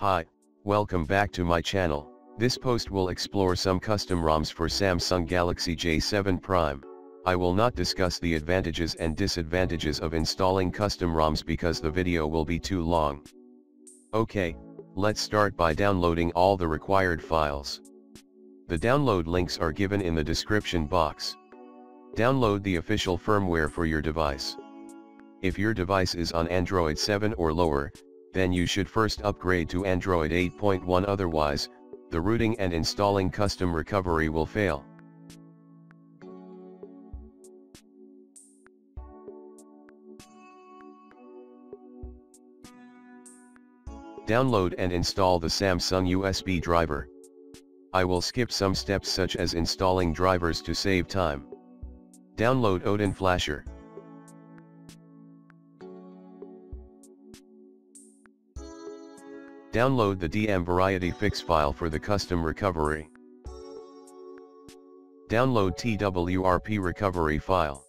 Hi, welcome back to my channel. This post will explore some custom ROMs for Samsung Galaxy J7 Prime. I will not discuss the advantages and disadvantages of installing custom ROMs because the video will be too long. Okay, let's start by downloading all the required files. The download links are given in the description box. Download the official firmware for your device. If your device is on Android 7 or lower, then you should first upgrade to Android 8.1 otherwise, the rooting and installing custom recovery will fail. Download and install the Samsung USB driver. I will skip some steps such as installing drivers to save time. Download Odin Flasher. Download the DM Variety Fix file for the custom recovery. Download TWRP recovery file.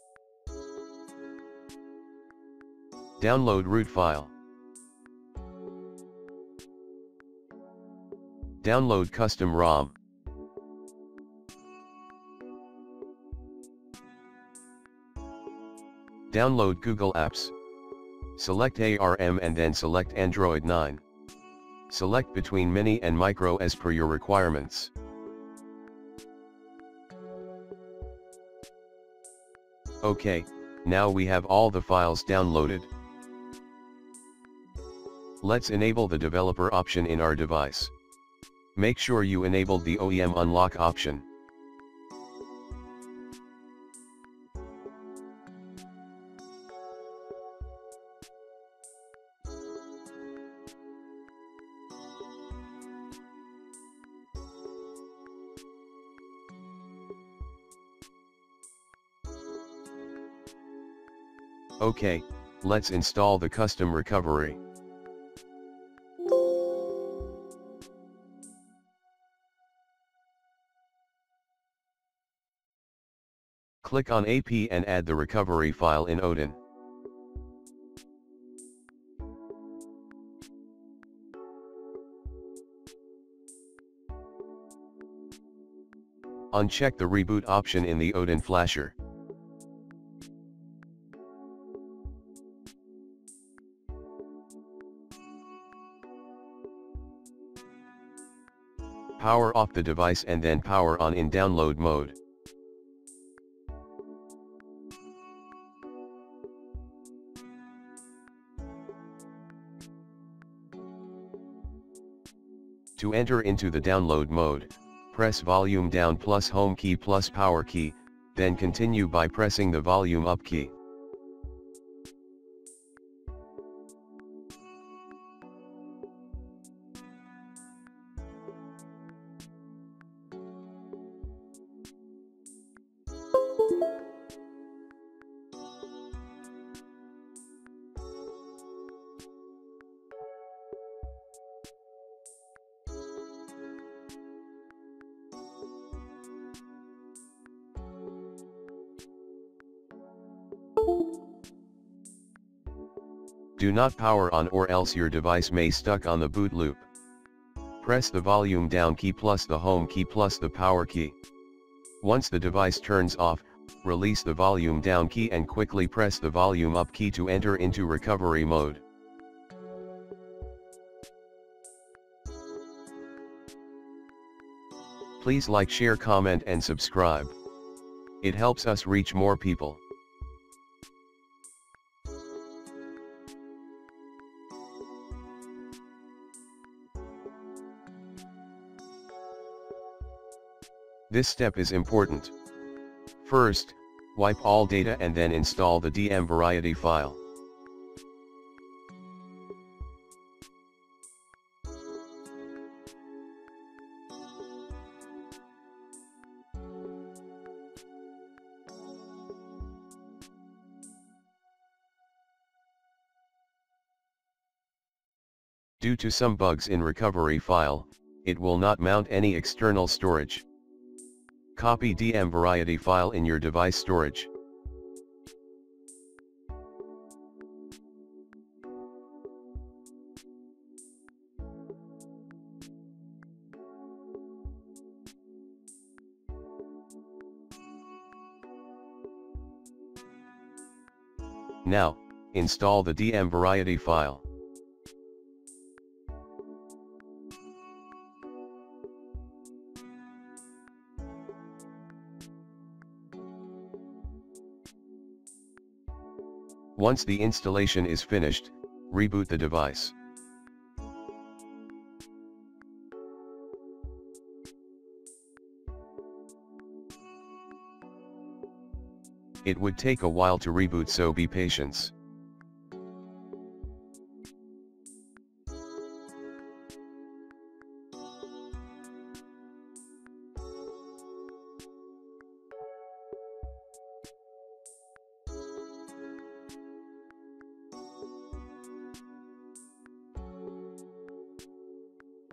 Download root file. Download custom ROM. Download Google Apps. Select ARM and then select Android 9. Select between mini and micro as per your requirements. OK, now we have all the files downloaded. Let's enable the developer option in our device. Make sure you enabled the OEM unlock option. OK, let's install the custom recovery. Click on AP and add the recovery file in Odin. Uncheck the reboot option in the Odin flasher. Power off the device and then power on in download mode. To enter into the download mode, press volume down plus home key plus power key, then continue by pressing the volume up key. Do not power on or else your device may stuck on the boot loop. Press the volume down key plus the home key plus the power key. Once the device turns off, release the volume down key and quickly press the volume up key to enter into recovery mode. Please like share comment and subscribe. It helps us reach more people. This step is important. First, wipe all data and then install the DM variety file. Due to some bugs in recovery file, it will not mount any external storage. Copy DM variety file in your device storage. Now, install the DM variety file. Once the installation is finished, reboot the device. It would take a while to reboot so be patient.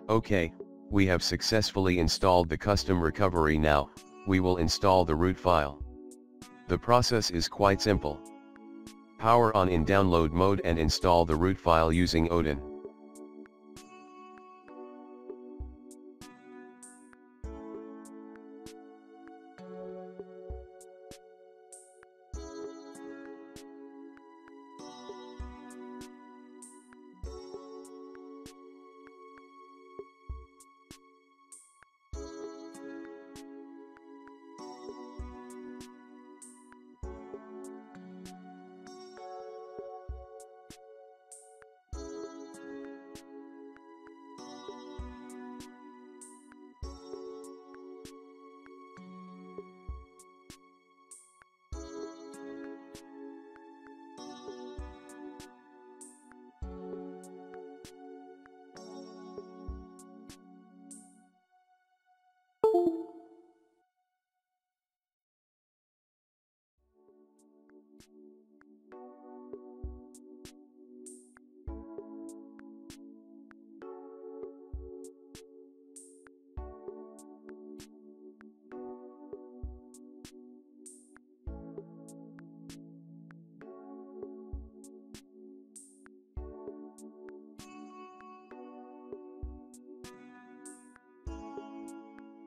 Okay, we have successfully installed the custom recovery now, we will install the root file. The process is quite simple. Power on in download mode and install the root file using Odin.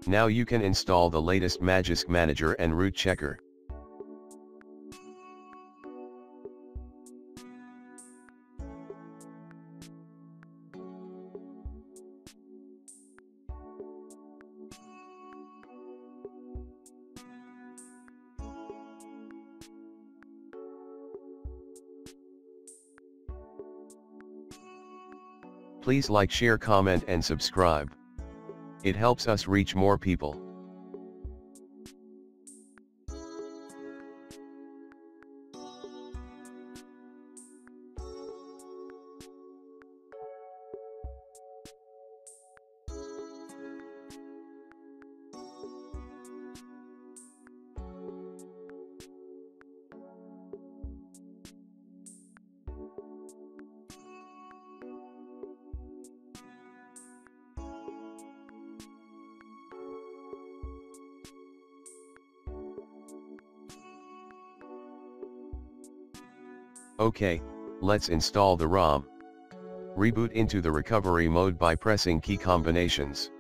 Now you can install the latest Magisk Manager and Root Checker. Please like share comment and subscribe. It helps us reach more people. OK, let's install the ROM. Reboot into the recovery mode by pressing key combinations.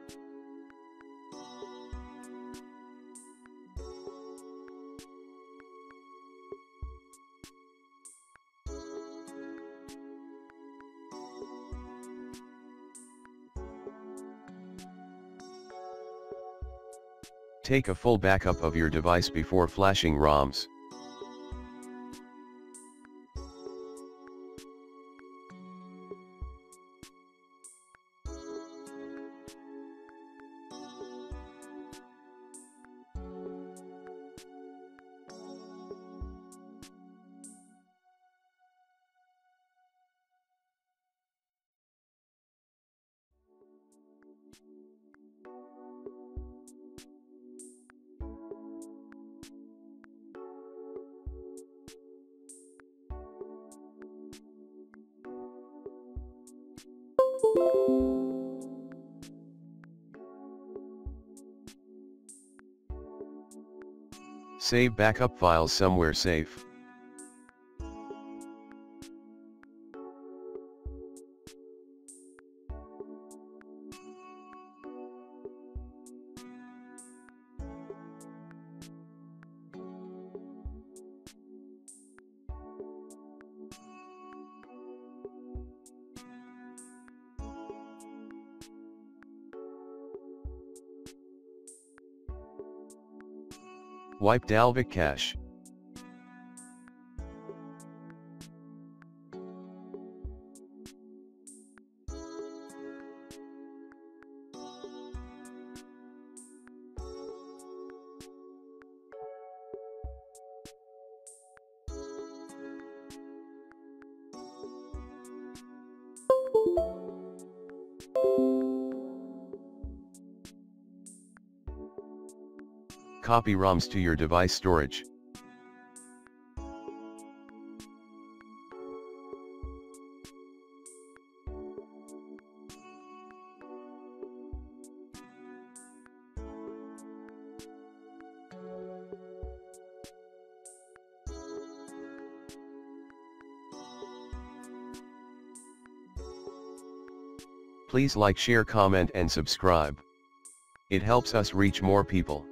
Take a full backup of your device before flashing ROMs. Save backup files somewhere safe. Wipe Dalvik cache. Copy ROMs to your device storage. Please like share comment and subscribe. It helps us reach more people.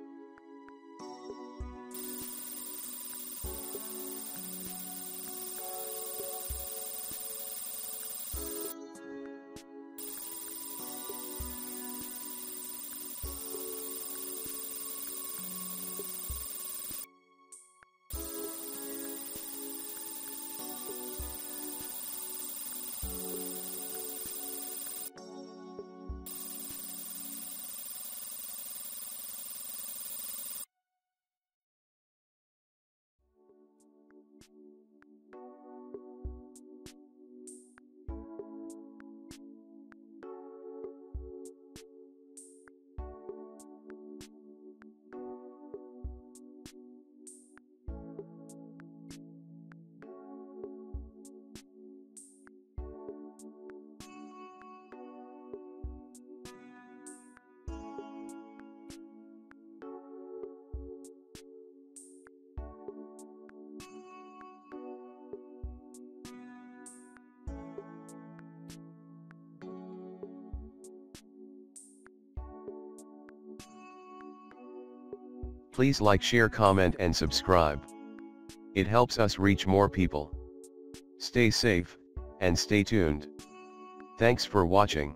Please like share comment and subscribe. It helps us reach more people. Stay safe, and stay tuned. Thanks for watching.